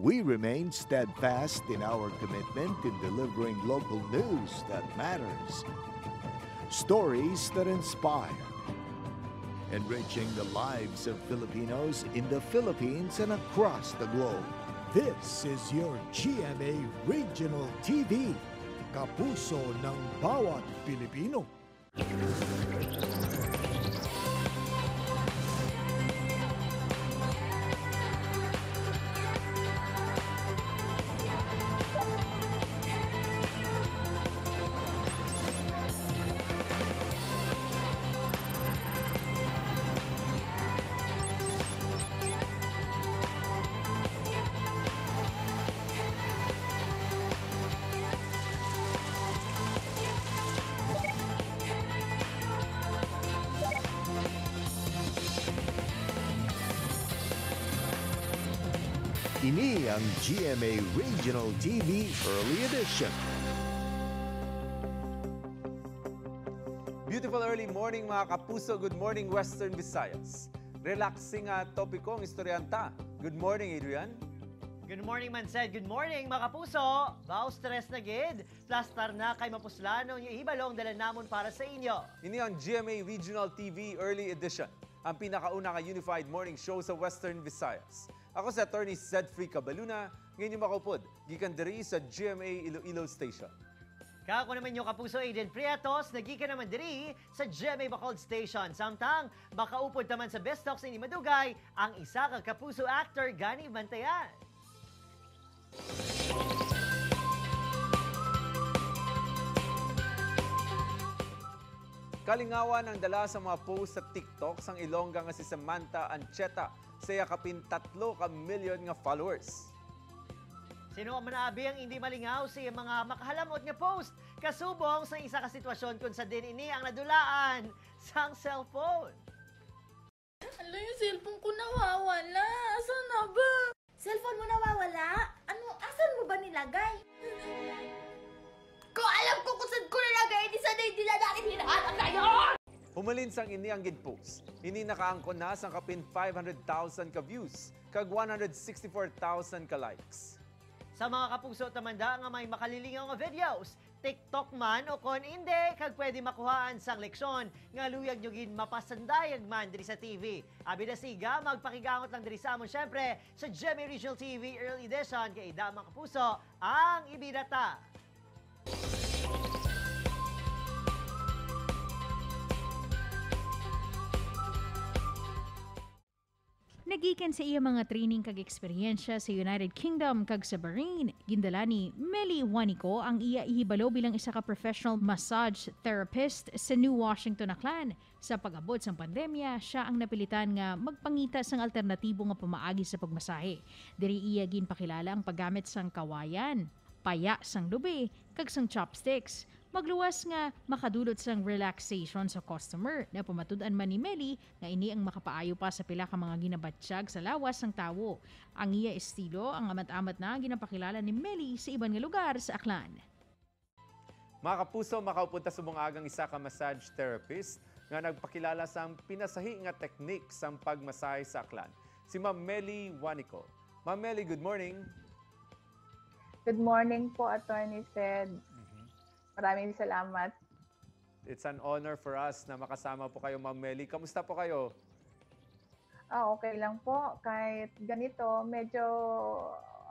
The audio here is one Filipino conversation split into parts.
We remain steadfast in our commitment in delivering local news that matters, stories that inspire, enriching the lives of Filipinos in the Philippines and across the globe. This is your GMA Regional TV, kapuso ng bawat Pilipino. Ini ang GMA Regional TV Early Edition. Beautiful early morning mga kapuso. Good morning Western Visayas. Relaxing uh, topiko ang istoryanta. Good morning Adrian. Good morning, Mansed. Good morning, mga kapuso. Bao stress na gid. Plastar na kay Mapuslano yung ihibalong dala namon para sa inyo. Ini ang GMA Regional TV Early Edition. Ang pinakauna nga unified morning show sa Western Visayas. Ako si Attorney Zedfree Cabaluna. Ngayon yung makupod. Gikan diri sa GMA Iloilo Station. Kako naman yung kapuso Aiden Priatos, nagika naman diri sa GMA Bacolod Station. Samtang, makaupod naman sa Best Talks ni Madugay, ang isa ka kapuso actor Gani Bantayan. Kalingawan ang dala sa mga post sa TikTok sang Ilongga nga si Samantha Ancheta sa yakapin tatlo ka million nga followers. Sino ang manaabi ang hindi malingaw sa iyang mga makahalamot nga post? Kasubong sa isa ka sitwasyon kung sa din ini ang nadulaan sang cellphone. Ala, yung cellphone ko nawawala. Asan na ba? Cellphone mo nawawala? Ano, asan mo ba nilagay? Kung alam ko kung saan ko nilagay, di sana hindi na natin hinahanap ngayon! Humalin sang ini ang gid post. Ini nakaangkon na sang kapin 500,000 ka views, kag 164,000 ka likes. Sa mga kapuso tamanda nga may makalilingaw nga videos, TikTok man o kon hindi, kag pwede makuhaan sang leksyon nga luyag nyo gin mapasandayag man diri sa TV. Abi na siga, magpakigangot lang diri sa amon syempre sa Gemi Regional TV Early Edition kay Ida mga kapuso, ang ibidata. Nagikan sa iya mga training kag eksperyensya sa United Kingdom kag sa Bahrain. Gindala ni Meli Juanico ang iya ihibalo bilang isa ka professional massage therapist sa New Washington Aklan. Sa pag-abot sa pandemya, siya ang napilitan nga magpangita sang alternatibo nga pamaagi sa pagmasahe. Diri iya ginpakilala ang paggamit sang kawayan, paya sang lubi, kag sang chopsticks. Magluwas nga makadulot sang relaxation sa customer na pamatud-an man ni Meli nga ini ang makapaayo pa sa pila ka mga ginabatsyag sa lawas sang tawo. Ang iya estilo ang amat-amat na ginapakilala ni Meli sa iban nga lugar sa Aklan. Mga kapuso, makaupunta sa bungagang isa ka massage therapist nga nagpakilala sa pinasahi nga technique sa pagmasahe sa aklan. Si Ma'am Meli Wanico. Ma'am Meli, good morning. Good morning po, Attorney Sed. Maraming salamat. It's an honor for us na makasama po kayo, Ma'am Meli. Kamusta po kayo? Ah, okay lang po. Kahit ganito, medyo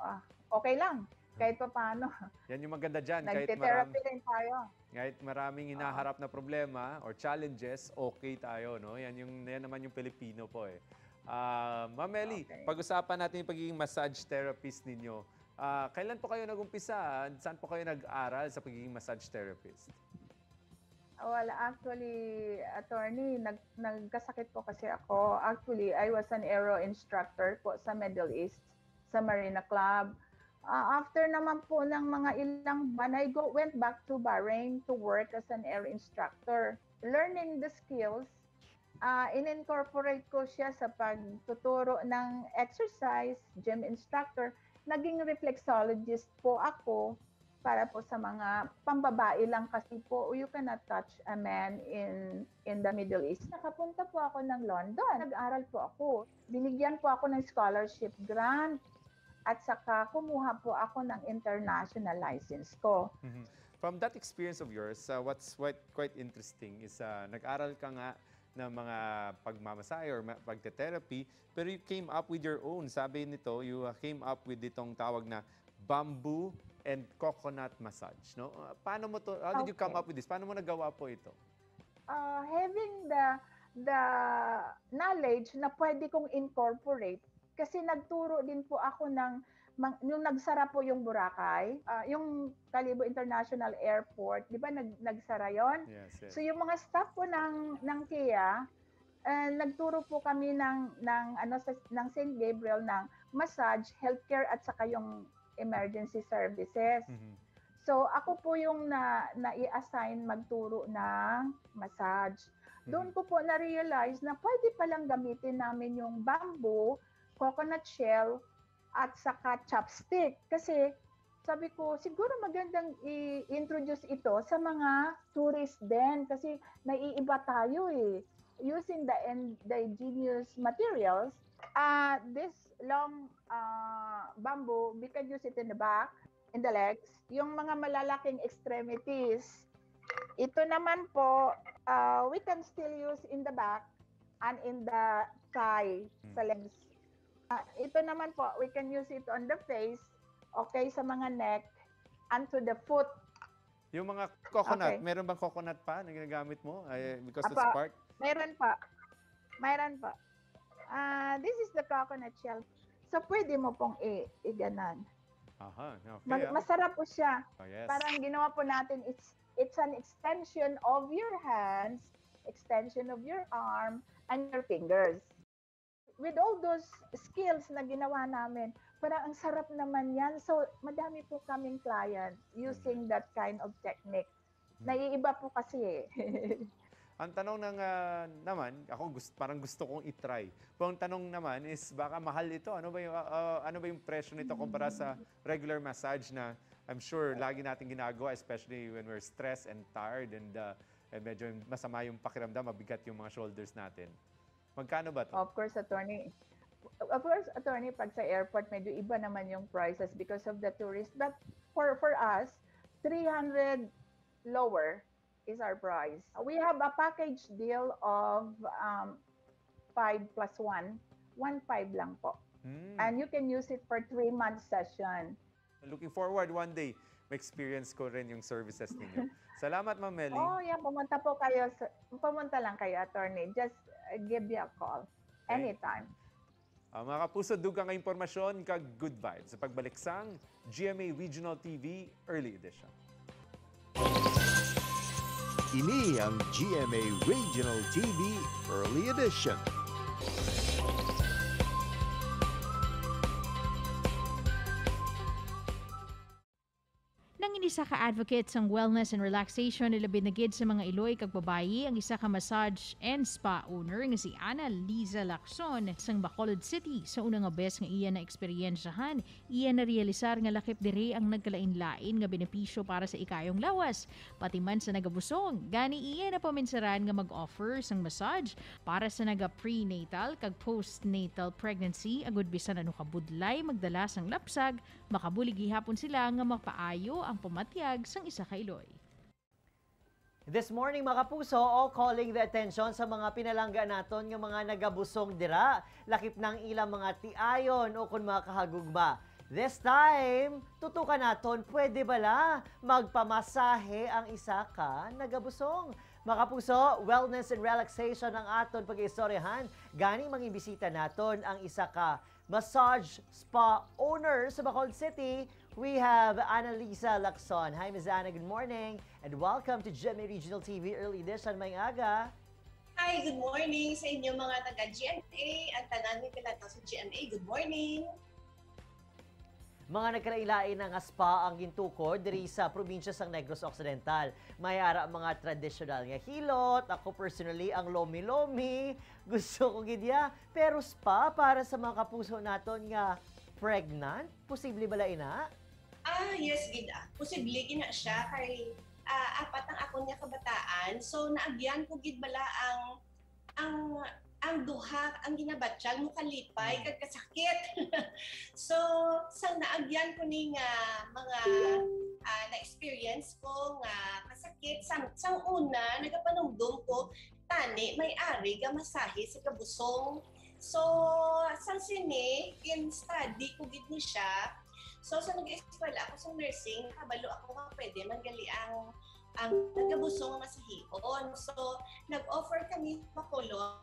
ah, okay lang. Kahit pa paano. Yan yung maganda dyan. Kahit, marami, rin tayo. kahit maraming hinaharap na problema or challenges, okay tayo. No? Yan, yung, yan naman yung Pilipino po eh. Ah, Ma'am Meli, Okay. pag-usapan natin yung pagiging massage therapist ninyo. Ah, kailan po kayo nag-umpisa? Saan po kayo nag-aral sa pagiging massage therapist? Well, actually, attorney, nag, nagkasakit po kasi ako. Actually, I was an aero instructor po sa Middle East, sa Marina Club. Ah, after naman po ng mga ilang buwan, I go, went back to Bahrain to work as an air instructor. Learning the skills, ah in-incorporate ko siya sa pagtuturo ng exercise, gym instructor. Naging reflexologist po ako para po sa mga pambabae lang kasi po you cannot touch a man in in the Middle East. Nakapunta po ako ng London. Nag-aral po ako. Binigyan po ako ng scholarship grant. at saka kumuha po ako ng international license ko. Mhm. From that experience of yours, uh, what's quite, quite interesting is uh, nag-aral ka nga ng mga pagmamasahe or pagte-therapy, pero you came up with your own. Sabi nito, you uh, came up with itong tawag na bamboo and coconut massage. No? Uh, paano mo to, how did you come Okay. up with this? Paano mo nagawa po ito? uh, having the the knowledge na pwede kong incorporate kasi nagturo din po ako ng mang- yung nagsara po yung Boracay, ah, yung Calibo International Airport, 'di ba nag nagsara 'yon? Yes, yes. So yung mga staff po ng ng KIA, eh, nagturo po kami ng ng ano sa ng St. Gabriel ng massage, healthcare at saka yung emergency services. Mhm. So ako po yung na na-assign magturo ng massage. Doon ko po na-realize na pwede palang gamitin namin yung bamboo, coconut shell, at saka chopstick. Kasi sabi ko, siguro magandang i-introduce ito sa mga tourist din kasi naiiba tayo eh. Using the indigenous materials, uh, this long uh, bamboo, we can use it in the back, in the legs. Yung mga malalaking extremities, ito naman po, uh, we can still use in the back and in the thigh, sa legs. Uh, ito naman po, we can use it on the face, okay, sa mga neck, and to the foot. Yung mga coconut, Okay. meron bang coconut pa na ginagamit mo? Ay, because it's Apa. part? Mayroon pa. Mayroon pa. Ah, this is the coconut shell. So, pwede mo pong i- i-ganan. Aha, okay. Ma- ah. masarap po siya. Oh, yes. Parang ginawa po natin, it's it's an extension of your hands, extension of your arm, and your fingers. With all those skills na ginawa namin, parang ang sarap naman yan. So, madami po kaming clients using that kind of technique. Naiiba po kasi eh. Ang tanong ng ah, naman, ako gusto, parang gusto kong i-try. Pero ang tanong naman is baka mahal ito. Ano ba yung ah, ano ba yung presyo nito kumpara sa regular massage na I'm sure lagi natin ginagawa especially when we're stressed and tired and ah, and medyo masama yung pakiramdam, mabigat yung mga shoulders natin. Magkano ba to? Of course, attorney. Of course, attorney, pag sa airport, medyo iba naman yung prices because of the tourist. But for for us, 300 lower is our price. We have a package deal of um, 5 plus 1. 1.5 lang po. Hmm. And you can use it for 3 month session. Looking forward one day ma-experience ko rin yung services ninyo. Salamat, Ma'am Melly. Oh, yeah, pumunta po kayo. Pumunta lang kayo, attorney. Just give me a call. Okay. Anytime. Ah, mga kapuso, dugang impormasyon kag good vibes sa pagbalik sang GMA Regional TV Early Edition. Ini ang GMA Regional TV Early Edition. Inisa ka advocate sang wellness and relaxation nilabid na gid sa mga Iloy kag babayi ang isa ka massage and spa owner nga si Ana Liza Lacson sang Bacolod City. Sa unang nga bes nga iya na eksperyensyahan iya na realisar nga lakip diri ang nagkalain-lain nga benepisyo para sa ikayong lawas. Pati man sa nagabusong gani iya na paminsaran nga mag-offer sang massage para sa naga prenatal kag postnatal pregnancy. Agud bisan ano kabudlay magdala sang lapsag makabulig gihapon sila nga mapaayo ang pumatyag sang isa ka Iloy. This morning mga kapuso, all calling the attention sa mga pinalangga naton nga mga nagabusong dira, lakip ng ilang mga tiayon o kung mga kahagugma. This time, tutukan naton, pwede bala magpamasahe ang isa ka nagabusong. Mga kapuso, wellness and relaxation ang aton pag-istoryahan. Gani mangimbisita naton ang isa ka massage spa owner sa Bacolod City. We have Annalisa Lacson. Hi, Ms. Anna. Good morning. And welcome to GMA Regional TV Early Edition. May aga. Hi, good morning sa inyo mga taga-GMA at taga nila sa GMA. Good morning! Mga nagkarailain ng spa ang gintukod diri sa probinsya sang Negros Occidental. May ara mga traditional nga hilot, ako personally ang lomi-lomi, gusto ko gidya, pero spa para sa mga kapuso naton nga pregnant, posible bala ina? Ah, yes, gid ah. Posible gina siya kay ah, apat ang ako niya kabataan. So naagyan ko gid bala ang ang ang duha ang ginabatsyag mo kalipay kag kasakit. so sa naagyan ko ni nga mga ah, na-experience ko nga kasakit sang sang una nagapanumdum ko tani may ari ga masahe sa kabusong. So sang sini in study ko gid ni siya. So sa nag-eskwela ako sa nursing, kabalo ako nga pwede manggali ang ang nagabusong nga masahihon. So, nag-offer kami pakulon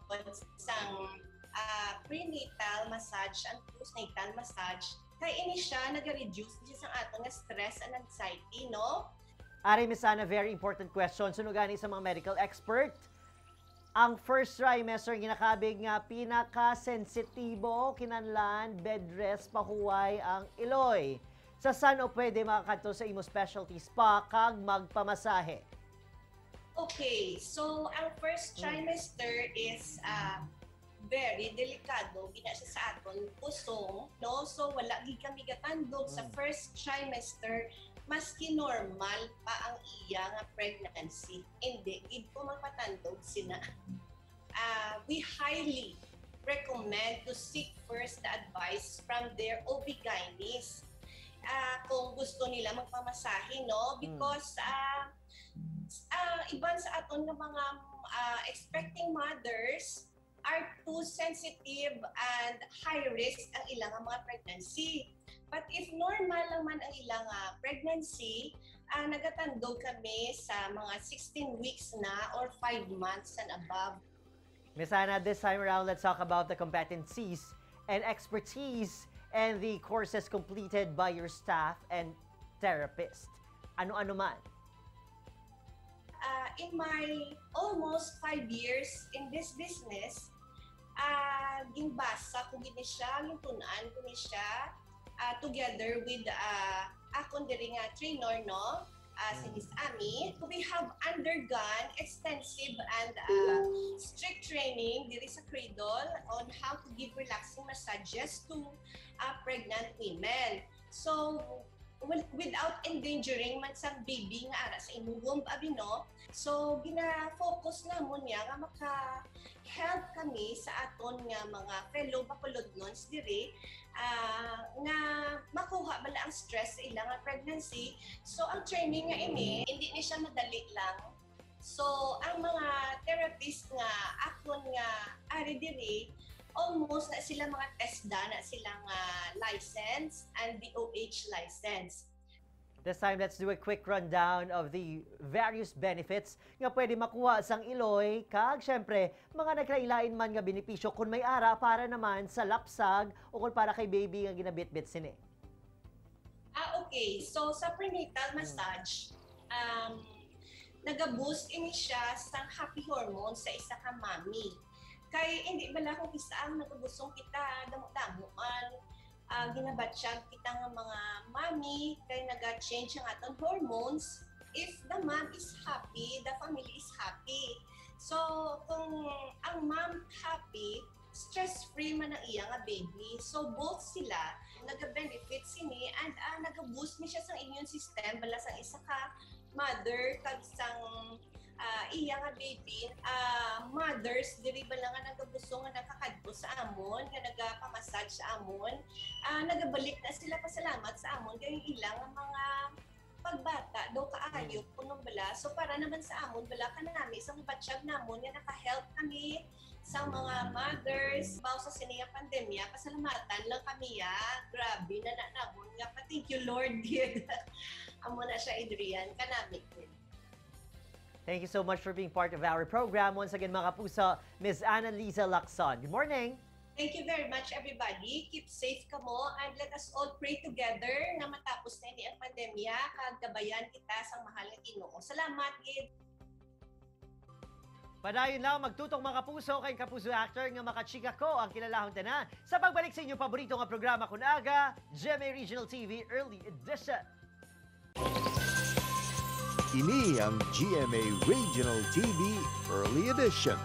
isang ah, prenatal massage and postnatal massage. Kay ini siya nag-reduce siya sa ato stress and anxiety, no? Ari, Miss Ana, very important question. Suno gani sa mga medical expert. Ang first trimester ginakabig nga pinaka-sensitibo kinanlan bed rest pahuway ang iloy. Sa saan o pwede makakadto sa imo specialty spa kag magpamasahe? Okay, so ang first trimester is ah, very delikado gina siya sa aton pusong, no? So wala gid kami gatandog sa first trimester maski normal pa ang iya nga pregnancy. Hindi gid ko mapatandog sina. Ah, we highly recommend to seek first the advice from their OB-GYNs ah, kung gusto nila magpamasahe, no? Because ah ah, iban sa aton nga mga ah, expecting mothers are too sensitive and high risk ang ilang mga pregnancy. But if normal lang man ang ilang ah, pregnancy, ah, nagatandog kami sa mga 16 weeks na or 5 months and above. Miss Ana, this time around, let's talk about the competencies and expertise and the courses completed by your staff and therapist. Ano-ano man. uh, in my almost five years in this business, uh, ginbasa ko gini siya, gintunaan ko ni siya, uh, together with uh, akong diri nga trainer, no? Uh, si Miss Ami, we have undergone extensive and uh, strict training diri sa Cradle on how to give relaxing massages to uh, pregnant women. So, without endangering man sa baby nga ara sa imong womb abi no? So gina-focus na mo niya nga maka-help kami sa aton nga mga fellow bakulodnons diri ah, nga makuha bala ang stress ilang nga pregnancy. So ang training nga ini hindi ni siya madali lang. So ang mga therapist nga akon nga ari diri almost na sila mga TESDA na silang uh, license and DOH license. This time, let's do a quick rundown of the various benefits nga pwede makuha sang Iloy kag syempre mga nagkailain man nga benepisyo kung may ara para naman sa lapsag o kung para kay baby nga ginabit-bit sini. Ah, okay. So, sa prenatal massage, um, nag-boost ini siya sa happy hormones sa isa ka mami. Kay hindi bala kung isa ang nagabusong kita, damo-damuan, uh, ginabatsyag kita nga mga mami, kay naga-change ang aton hormones. If the mom is happy, the family is happy. So, kung ang mom happy, stress-free man ang iya nga baby. So, both sila, naga-benefit sini and uh, naga-boost ni siya sa immune system bala sa isa ka mother kag sang uh, iya nga baby. Uh, mothers diri ba lang nga nagabuso nga nakakadto sa amon nga nagapamassage sa amon. Uh, nagabalik na sila pasalamat sa amon. Kay ilang mga pagbata daw kaayo punong bala. So para naman sa amon bala ka nami sa batsyag namon nga naka-help kami sa mga mothers. Bao sa siniya pandemya pasalamatan lang kami ya. Grabe na na namon nga pa. Thank you lord. Gid amo na siya Adrian. Kanami Thank you so much for being part of our program. Once again, mga kapuso, Ms. Annalisa Lacson. Good morning. Thank you very much, everybody. Keep safe ka mo and let us all pray together na matapos na ini ang pandemya kag gabayan kita sa mahal nga Ginoo. Salamat, Gid. Padayon lang magtutong mga kapuso kay kapuso actor nga makachika ko ang kilalahong tanan sa pagbalik sa inyong paborito nga programa kun aga, GMA Regional TV Early Edition. Ini ang GMA Regional TV Early Edition.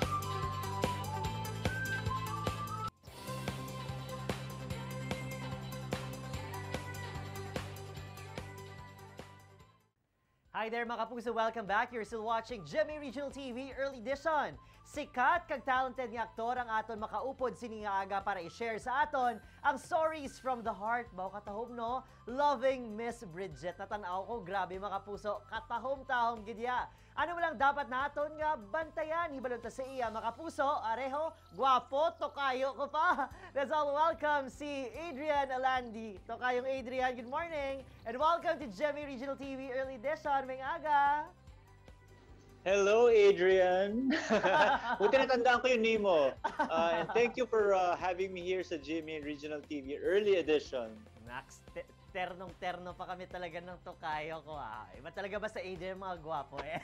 Hi there mga kapuso, welcome back. You're still watching GMA Regional TV Early Edition. Sikat kag talented nga aktor ang aton makaupod sini nga aga para i-share sa aton ang stories from the heart. Bao katahom no? Loving Miss Bridget. Natanaw ko, grabe mga puso. Katahom-tahom gidya. Ano lang dapat naton nga bantayan? Hibalon sa iya mga puso. Areho, guwapo, tokayo ko pa. Let's all welcome si Adrian Alandi. Tokayong Adrian, good morning. And welcome to Jemmy Regional TV Early Edition. May aga. Hello, Adrian. Buti natandaan ko yung name mo. Uh, and thank you for uh, having me here sa Jimmy Regional TV Early Edition. Max, te- ternong-terno pa kami talaga ng tokayo ko ah. Iba talaga ba sa Adrian mga gwapo eh?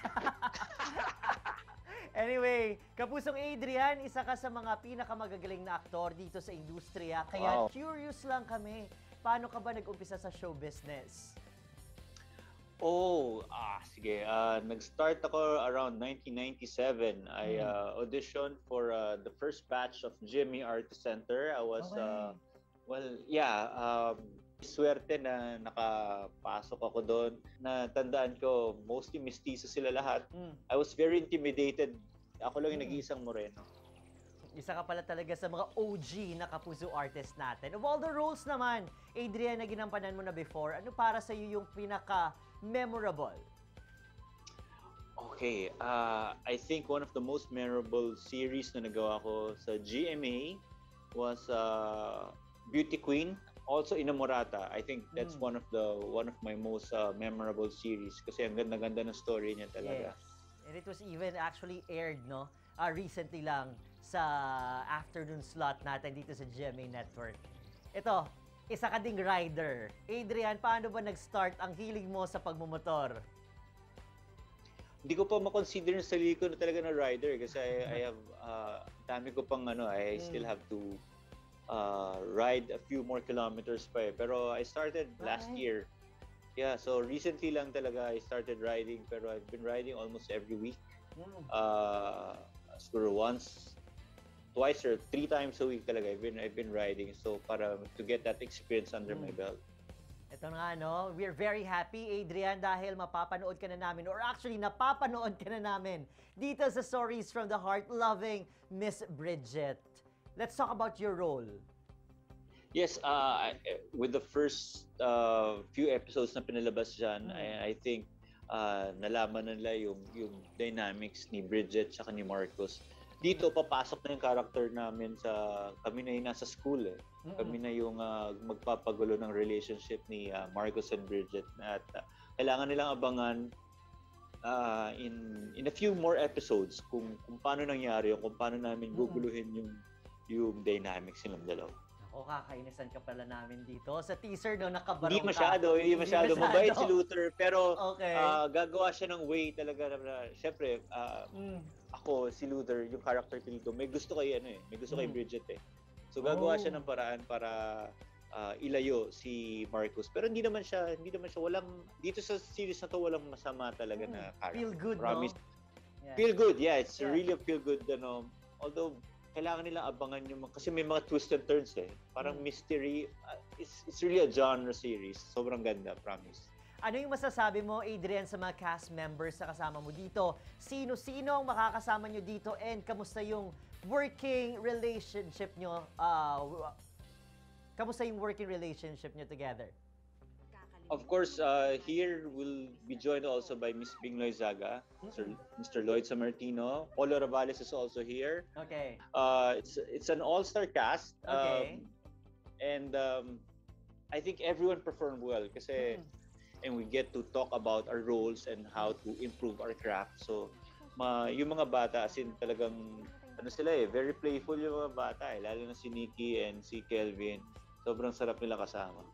anyway, kapusong Adrian, isa ka sa mga pinakamagagaling na aktor dito sa industriya. Kaya Wow. curious lang kami, paano ka ba nag-umpisa sa show business? Oh, ah, sige. Uh, nag-start ako around 1997. I uh, auditioned for uh, the first batch of Jimmy Arts Center. I was, uh, well, yeah, um, swerte na nakapasok ako doon. Natandaan ko, mostly mestizo sila lahat. Mm. I was very intimidated. Ako lang yung Mm. nag-iisang moreno. Isa ka pala talaga sa mga OG na kapuso artist natin. Of all the roles naman, Adrian, na ginampanan mo na before, ano para sa iyo yung pinaka-memorable? Okay, uh, I think one of the most memorable series na nagawa ko sa GMA was uh, Beauty Queen, also Inamorata. I think that's Mm. one of the one of my most uh, memorable series kasi ang ganda-ganda ng story niya talaga. Yes. And it was even actually aired, no? Ah, recently lang sa afternoon slot natin dito sa GMA Network. Ito, isa ka ding rider. Adrian, paano ba nag-start ang hilig mo sa pagmumotor? Hindi ko pa makonsider yung sarili ko na talaga na rider kasi I, I have uh, dami ko pang ano, I still Mm. have to uh, ride a few more kilometers pa eh. Pero I started last Right. year. Yeah, so recently lang talaga I started riding pero I've been riding almost every week. Uh, siguro once, twice or three times a week talaga I've been I've been riding so para to get that experience under my Mm. belt. Ito nga, no? We're very happy, Adrian, dahil mapapanood ka na namin, or actually, napapanood ka na namin dito sa Stories from the Heart, loving Miss Bridget. Let's talk about your role. Yes, uh, with the first uh, few episodes na pinalabas dyan, Mm. I, I think uh, nalaman na nila yung, yung dynamics ni Bridget tsaka ni Marcos. Dito, papasok na yung character namin sa... Kami na yung nasa school eh. Kami na yung uh, magpapagulo ng relationship ni uh, Marcos and Bridget. At uh, kailangan nilang abangan uh, in in a few more episodes kung kung paano nangyari yung kung paano namin guguluhin yung yung dynamics nilang dalawa. Ako, kakainisan ka pala namin dito. Sa teaser, no, nakabarong Hindi ka. masyado, hindi masyado. masyado. Mabait si Luther, pero Okay. ah, gagawa siya ng way talaga na, na syempre, ah, Mm. Ako, si Luther, yung character ko dito, may gusto kay ano eh, may gusto kay Mm. Bridget eh. So gagawa Oh. siya ng paraan para ah, ilayo si Marcus. Pero hindi naman siya, hindi naman siya walang dito sa series na to walang masama talaga na character. Mm. Feel good, Promise. no? Yeah. Feel good, yeah. It's Yeah. really a feel good ano. Although kailangan nilang abangan yung mga, kasi may mga twist and turns eh. Parang Mm. mystery. ah, it's, it's really a genre series. Sobrang ganda, promise. Ano yung masasabi mo, Adrian, sa mga cast members na kasama mo dito? Sino-sino ang makakasama nyo dito and kamusta yung working relationship nyo? w- kamusta yung working relationship nyo together? Of course, uh, here we'll be joined also by Miss Bing Loizaga, Sir, Mr. Lloyd Samartino. Polo Ravales is also here. Okay. Uh, it's it's an all-star cast. Okay. Um, and um, I think everyone performed well kasi Mm. And we get to talk about our roles and how to improve our craft. So, ma, yung mga bata, as in talagang, ano sila eh, very playful yung mga bata eh, lalo na si Nikki and si Kelvin. Sobrang sarap nila kasama.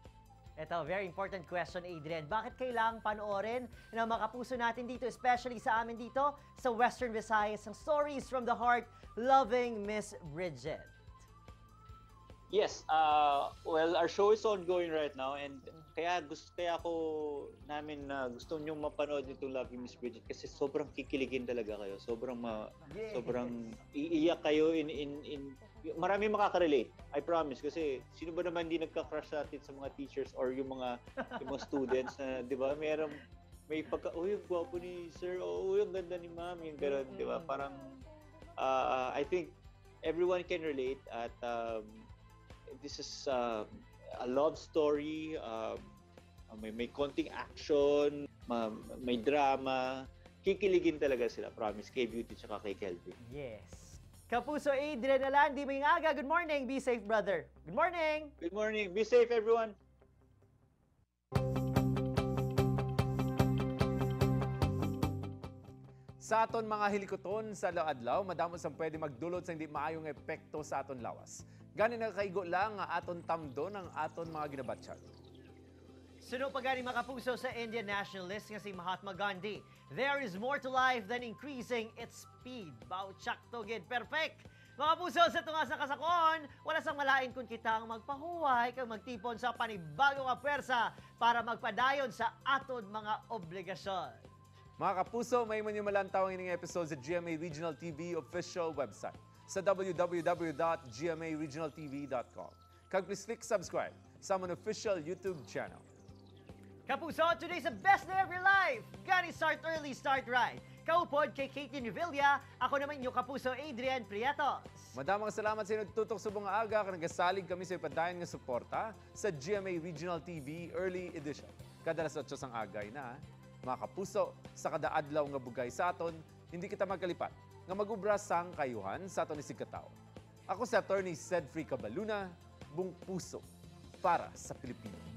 Ito, very important question, Adrian. Bakit kailangang panoorin ng mga kapuso natin dito, especially sa amin dito sa Western Visayas, ang Stories from the Heart, Loving Miss Bridget? Yes, uh, well, our show is ongoing right now and kaya gusto kaya ako namin na gusto niyo mapanood itong Love You Miss Bridget kasi sobrang kikiligin talaga kayo. Sobrang ma, Yes. sobrang iiyak kayo in in in marami makaka-relate. I promise kasi sino ba naman hindi nagka-crush sa atin sa mga teachers or yung mga yung mga students na 'di ba? Meron may pagka, uy, ang gwapo ni sir, oh, uy, ang ganda ni ma'am, yung gano'n, di ba? Parang, uh, I think everyone can relate at um, this is um, a love story. Um, may, may konting action, ma- may drama. Kikiligin talaga sila, promise, kay Beauty tsaka kay Kelvin. Yes. Kapuso Adrian Alandi, may aga. Good morning. Be safe, brother. Good morning. Good morning. Be safe, everyone. Sa aton mga hilikoton sa laadlaw, madamos ang pwede magdulot sa hindi maayong epekto sa aton lawas. Gani na kaigo lang nga aton tamdo ng aton mga ginabatsyag. Suno pa gani makapuso sa Indian nationalist nga si Mahatma Gandhi. There is more to life than increasing its speed. Bauchak to gid perfect. Mga puso sa tunga sa kasakon, wala sang malain kung kita ang magpahuway kag magtipon sa panibagong pwersa para magpadayon sa aton mga obligasyon. Mga kapuso, may manimalantaw ang ining episode sa GMA Regional TV official website sa www.gmaregionaltv.com. Kag please click subscribe sa amon official YouTube channel. Kapuso, today's the best day of your life! Gani start early, start right. Kaupod kay Katie Nuvilla, ako naman yung kapuso Adrian Prietos. Madamang salamat sa inyo tutok sa mga aga kag nagasalig kami sa ipadayon nga suporta sa GMA Regional TV Early Edition. Kada alas 8 sang agay na, mga kapuso, sa kada adlaw nga bugay sa aton, hindi kita magkalipat nga magubra sang kayuhan sa aton isig katao. Ako si Attorney Cedfrey Cabaluna, bung puso para sa Pilipino.